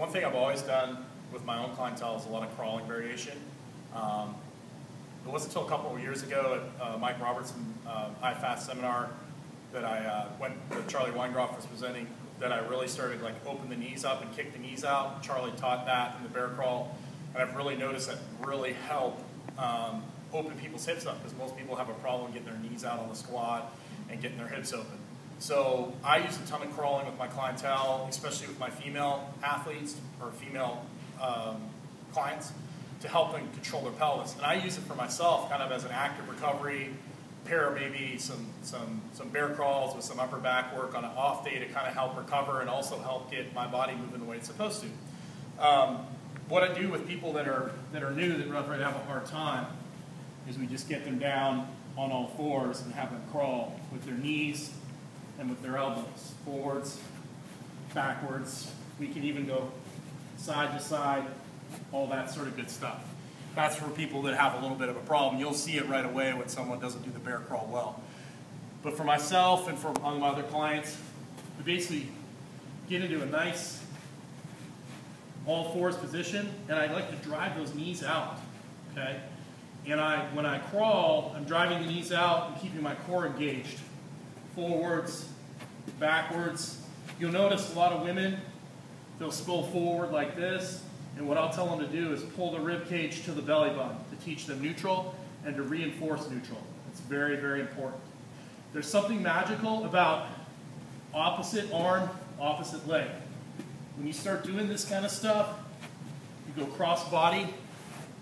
one thing I've always done with my own clientele is a lot of crawling variation. Um, it wasn't until a couple of years ago at uh, Mike Robertson uh, IFAST seminar that I uh, went that Charlie Weingroff was presenting that I really started like open the knees up and kick the knees out. Charlie taught that in the bear crawl, and I've really noticed that really help um, open people's hips up because most people have a problem getting their knees out on the squat and getting their hips open. So I use a ton of crawling with my clientele, especially with my female athletes or female um, clients to help them control their pelvis. And I use it for myself kind of as an active recovery, pair maybe some, some, some bear crawls with some upper back work on an off day to kind of help recover and also help get my body moving the way it's supposed to. Um, what I do with people that are, that are new that really have a hard time is we just get them down on all fours and have them crawl with their knees and with their elbows, forwards, backwards. We can even go side to side, all that sort of good stuff. That's for people that have a little bit of a problem. You'll see it right away when someone doesn't do the bear crawl well. But for myself and for my other clients, we basically get into a nice all fours position, and I like to drive those knees out, okay? And I, when I crawl, I'm driving the knees out and keeping my core engaged. Forwards, backwards. You'll notice a lot of women, they'll spill forward like this, and what I'll tell them to do is pull the rib cage to the belly button to teach them neutral and to reinforce neutral. It's very, very important. There's something magical about opposite arm, opposite leg. When you start doing this kind of stuff, you go cross body,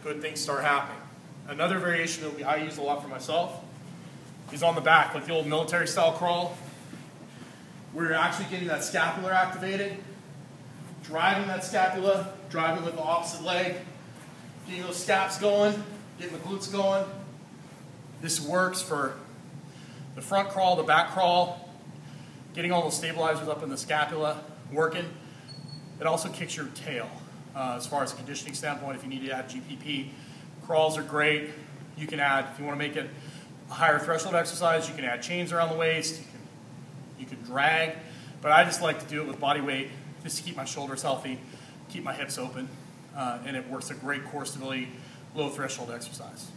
good things start happening. Another variation that I use a lot for myself is on the back, like the old military style crawl, you're actually getting that scapular activated, driving that scapula, driving with the opposite leg, getting those scaps going, getting the glutes going. This works for the front crawl, the back crawl, getting all those stabilizers up in the scapula, working. It also kicks your tail uh, as far as a conditioning standpoint if you need to add GPP. Crawls are great. You can add, if you want to make it a higher threshold exercise, you can add chains around the waist. You can, you can drag. But I just like to do it with body weight just to keep my shoulders healthy, keep my hips open. Uh, and it works a great core stability, low threshold exercise.